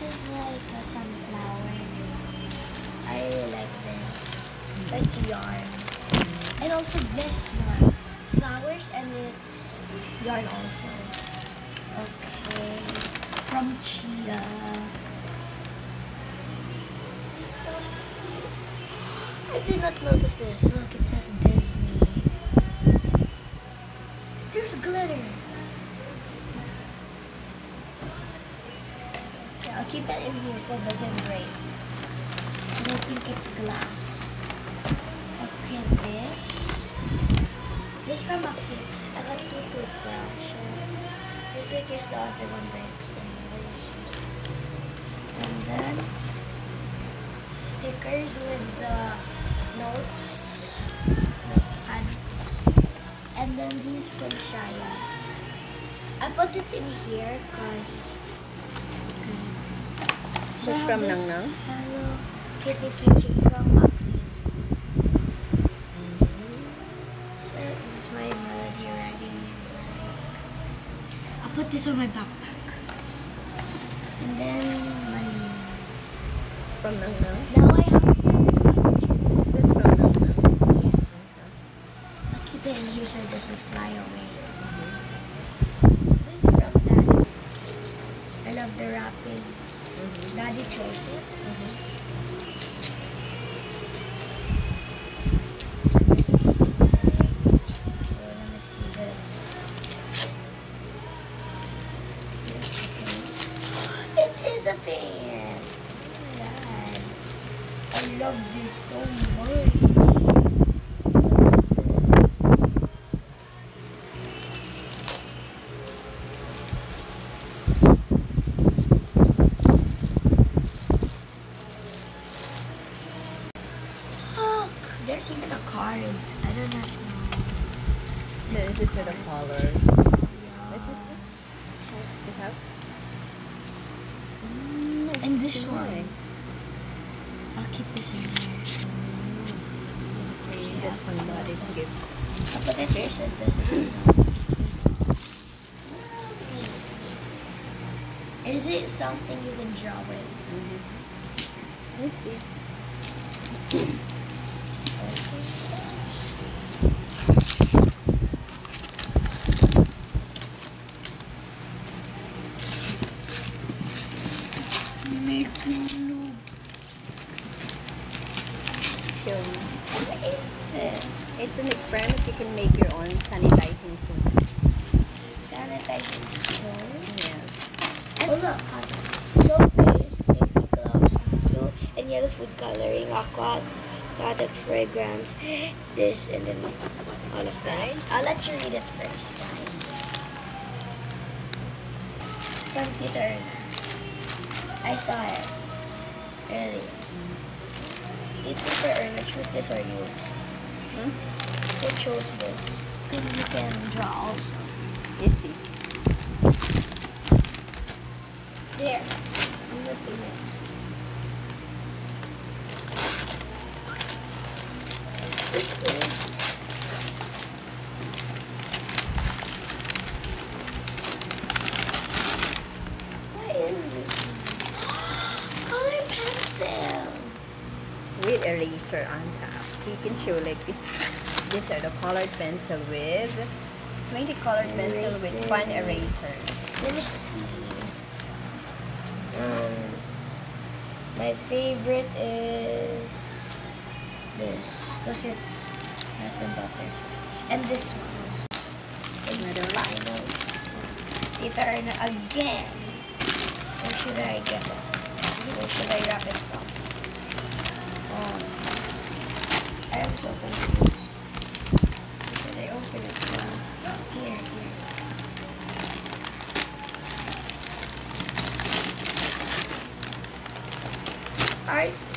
This is like a sunflower. I really like this. Mm-hmm. It's yarn. Mm-hmm. And also this one. Flowers and it's yarn also. Okay. From Chia. I did not notice this. Look, it says Disney. So it doesn't break. I think it's glass. Okay, this. This from Maxi. I got two toothbrushes. Just in case the other one breaks, then. And then stickers with the notes, notepads, and then these from Shaya. I put it in here because. This from Nang Nang? Hello Kitty Kitchen from Maxi. So it's my melody writing. I'll put this on my backpack. And then money. From Nang Nang? Now I have seven. That's from Nang Nang. Yeah. I'll keep it in here so it doesn't fly away. This is from Daddy. I love the wrapping. Mm-hmm. Daddy chose it. This. Okay? It is a pen. Oh. I love this so much. There's even a card. I don't know. This is the color. Let me see. What's the have? Mm, And this one. nice. I'll keep this in here. Okay, that's from Daddy's gift. I'll put it here so it doesn't. Is it something you can draw with? Mm-hmm. Let's see. Make blue. Show me. What is this? It's an experiment. You can make your own sanitizing soap. sanitizing soap. Yes. Oh look, cotton. Soap base, safety gloves, blue and yellow food coloring, aqua, aquatic fragrance, this and then all of that. I'll let you read it first, guys. From Tita Erna. I saw it earlier. Did Tita Erna choose this or you? Hmm? Who chose this? And you can draw also. You see. There. I'm looking at This is What is this? Color pencil. With eraser on top. So you can show like this. These are the colored pencil with 20 colored pencil with fun erasers. Let me see. Um, my favorite is this because it has a butterfly, and this one also. Another final. Tita Erna again. Where should I get it? Where should I wrap it from? Um, I am so confused. Where should I open it from? Here, here. art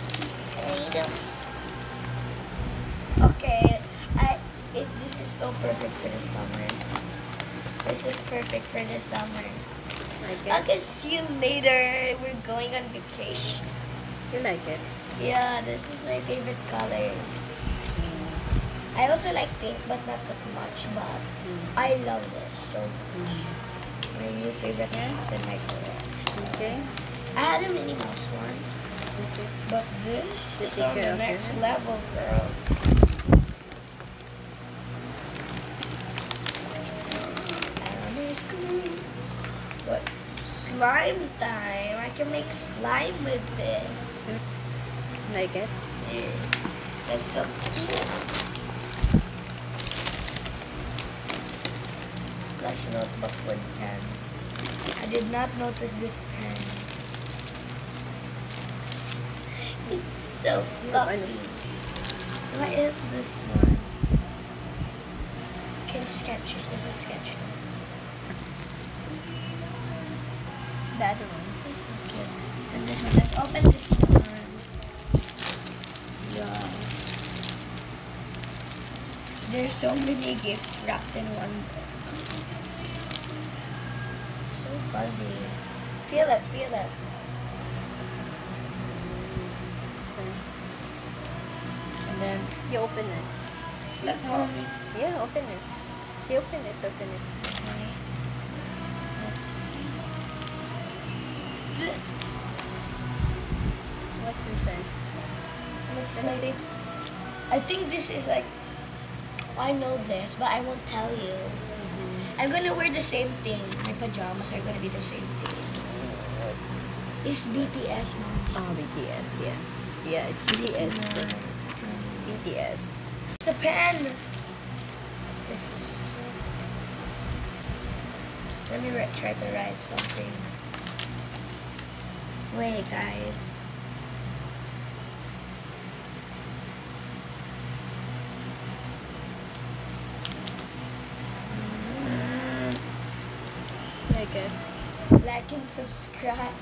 so perfect for the summer. This is perfect for the summer. Okay. Okay, see you later. We're going on vacation. You like it? Yeah, this is my favorite colors. I also like pink, but not that much. But I love this so much. My new favorite yeah. than my. Okay. I had a Minnie Mouse one, Okay. but this is on the next level, girl. Slime time. I can make slime with this. Like it? Yeah. That's so cool. Flash notebook with pen. I did not notice this pen. It's so fluffy. What is this one? Can sketches. This is a sketch? The other one. It's so cute. And this one. Let's open this one. Yes. There's so many gifts wrapped in one. So fuzzy. Feel it, feel it. And then, you open it. look, mommy. Yeah, open it. You open it, open it. Let's Let me see. I think this is like. I know this, but I won't tell you. Mm-hmm. I'm gonna wear the same thing. My pajamas are gonna be the same thing. It's BTS, mom. Oh, BTS, yeah. Yeah, it's BTS. BTS. It's a pen. This is. Let me try to write something. Wait, guys. Mm, Like. Like and subscribe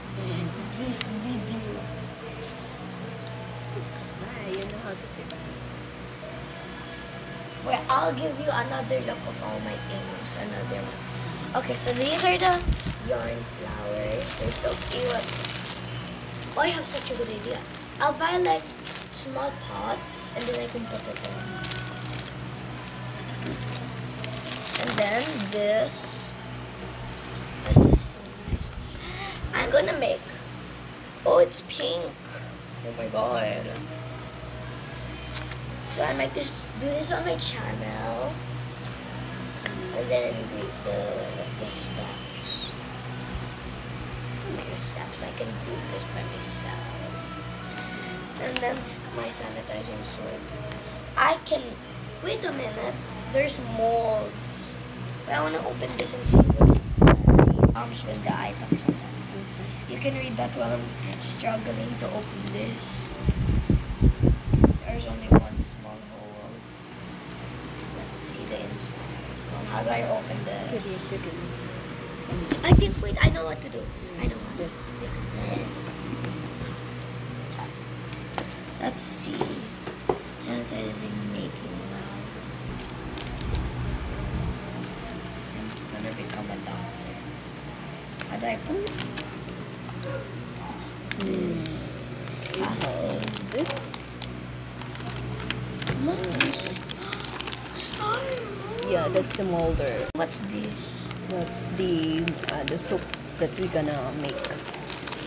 this video. Ah, you know how to say that. Well, I'll give you another look of all my things. Another one. Okay, so these are the yarn flowers. They're so cute. Oh, I have such a good idea. I'll buy like small pots and then I can put it in. And then. This is so nice. I'm gonna make. Oh, it's pink. Oh my god. So I might just do this on my channel. And then read the the steps. Steps. I can do this by myself. And then my sanitizing soap. I can wait a minute. There's molds. I wanna open this and see what's inside. Items on it. You can read that while I'm struggling to open this. There's only one small hole. Let's see the inside. Um, how do I open this? I think, wait, I know what to do. I know what to do. This. Let's see. Sanitizing, making well. I'm gonna become a doctor. How do I put It's this. Casting. Star. Yeah, that's the molder. What's this? That's the uh, the soap that we're gonna make.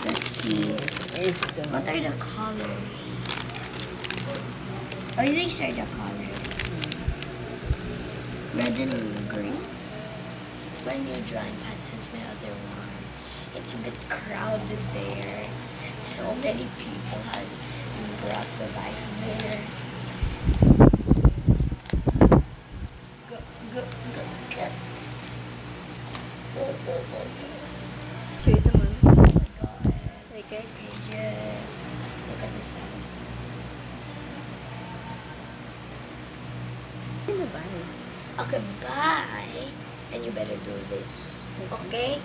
Let's see. The What are the colors? Oh, these are the colors. Red and green. My new drawing pad since my other one. It's a bit crowded there. So many people has brought to life there. Go, go, go, go. Go, go, go, go. It naman. Oh my god. Like it. pages. Look at the size. Ano ba? Okay, bye. And you better do this. Okay?